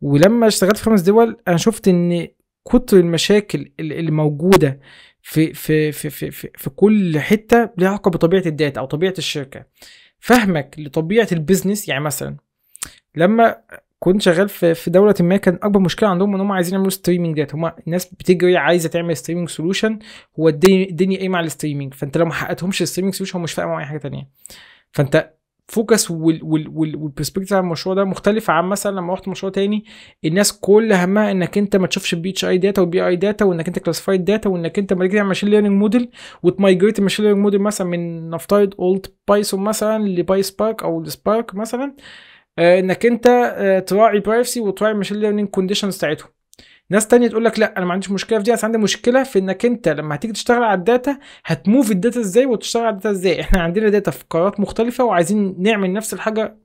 Speaker 1: ولما اشتغلت في خمس دول أنا شفت إن كتر المشاكل اللي موجودة في في في في في, في كل حتة ليها علاقة بطبيعة الداتا أو طبيعة الشركة. فهمك لطبيعة ال business يعني مثلا لما كنت شغال في في دولة ما كان أكبر مشكلة عندهم إن هم عايزين يعملوا streaming data هم الناس بتجري عايزة تعمل streaming solution هو الدنيا قايمة على ال streaming فأنت لو ما حققتهمش ال streaming solution هم مش معاهم أي حاجة تانية. فأنت focus وال وال وال وال perspective على المشروع ده مختلف عن مثلا لما رحت مشروع تاني الناس كل همها إنك أنت ما تشوفش ال PHI data وال PII data وإنك أنت classified data وإنك أنت تيجي تعمل machine learning model وت migrate ال machine learning model مثلا من نفترض old Python مثلا ل PySpark أو ل Spark مثلا إنك أنت آه تراعي privacy وتراعي ال machine learning conditions بتاعتهم. ناس تانية تقول لك لا أنا ما عنديش مشكلة في دي بس عندي مشكلة في إنك أنت لما هتيجي تشتغل على ال data هت move ال data إزاي وتشتغل على ال data إزاي؟ [laughs] إحنا عندنا data في قارات مختلفة وعايزين نعمل نفس الحاجة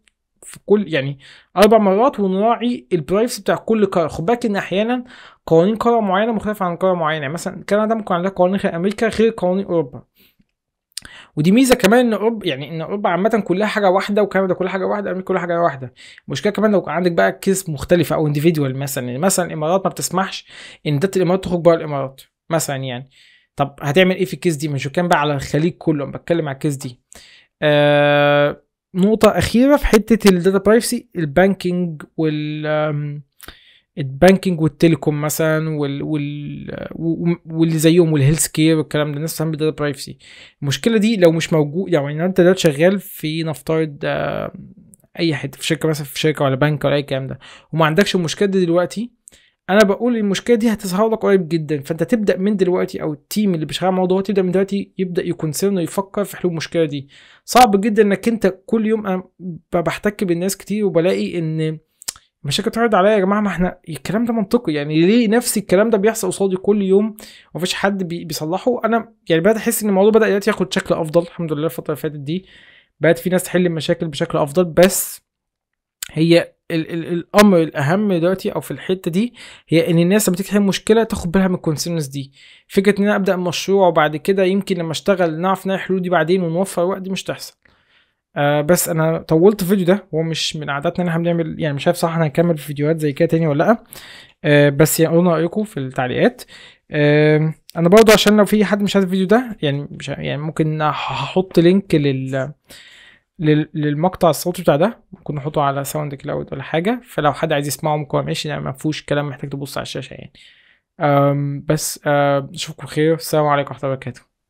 Speaker 1: في كل يعني أربع مرات ونراعي ال privacy بتاع كل قارة. خد بالك إن أحيانا قوانين قارة معينة مختلفة عن قارة معينة. يعني مثلا كندا ممكن عندها قوانين أمريكا غير قوانين أوروبا. ودي ميزة كمان إن اوروبا يعني إن أوروبا عامة كلها حاجة واحدة وكندا كلها حاجة واحدة أمريكا كلها حاجة واحدة. المشكلة كمان لو عندك بقى case مختلفة أو individual مثلا يعني مثلا الإمارات ما بتسمحش إن data الإمارات تخرج بره الإمارات مثلا يعني. طب هتعمل إيه في ال case دي؟ مش كان بقى على الخليج كله أنا بتكلم على ال case دي. آه نقطة أخيرة في حتة ال data privacy ال banking وال ال banking وال telecom مثلا وال وال واللي زيهم وال health care والكلام ده الناس بتعمل data privacy المشكلة دي لو مش موجود يعني أنت دلوقتي شغال في نفترض أي حتة في شركة مثلا في شركة ولا بنك ولا أي الكلام ده وما عندكش المشكلة دي دلوقتي أنا بقول المشكلة دي هتظهر لك قريب جدا. فأنت تبدأ من دلوقتي أو ال team اللي بيشتغل الموضوع تبدأ من دلوقتي يبدأ ي concern ويفكر في حلول المشكلة دي. صعب جدا إنك أنت كل يوم أنا بحتك بالناس كتير وبلاقي إن مشاكل بتعرض عليا يا جماعة؟ ما إحنا الكلام ده منطقي. يعني ليه نفس الكلام ده بيحصل قصادي كل يوم ومفيش حد بي بيصلحه؟ أنا يعني بدأت أحس إن الموضوع بدأ دلوقتي ياخد شكل أفضل. الحمد لله الفترة اللي فاتت دي بقت في ناس تحل المشاكل بشكل أفضل. بس هي ال ال الأمر الأهم دلوقتي أو في الحتة دي هي إن الناس لما تيجي تحل مشكلة تاخد بالها من ال concerns دي. فكرة إن أنا أبدأ مشروع وبعد كده يمكن لما أشتغل نعرف نلاقي حلول دي بعدين ونوفر وقت دي مش تحصل. آه بس أنا طولت الفيديو ده هو مش من عاداتنا إن إحنا بنعمل يعني مش عارف صح أنا هنكمل فيديوهات زي كده تاني ولا لأ. آه بس يعني قولنا رأيكم في التعليقات. آه أنا برضو عشان لو في حد مش عايز الفيديو ده يعني مش يعني ممكن هحط link لل للمقطع الصوتي بتاع ده ممكن نحطه على SoundCloud ولا حاجة. فلو حد عايز يسمعه ممكن ماشي يعني ما فيهوش كلام محتاج تبص على الشاشة يعني. بس اشوفكم خير السلام عليكم ورحمة الله وبركاته.